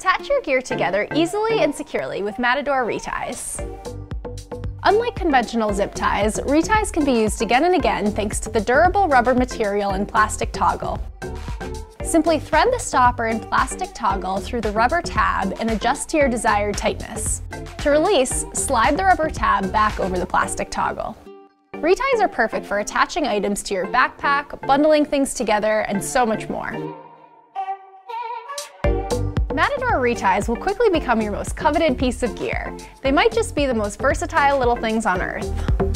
Attach your gear together easily and securely with Matador reties. Unlike conventional zip ties, reties can be used again and again thanks to the durable rubber material and plastic toggle. Simply thread the stopper and plastic toggle through the rubber tab and adjust to your desired tightness. To release, slide the rubber tab back over the plastic toggle. Reties are perfect for attaching items to your backpack, bundling things together, and so much more. Matador reties will quickly become your most coveted piece of gear. They might just be the most versatile little things on earth.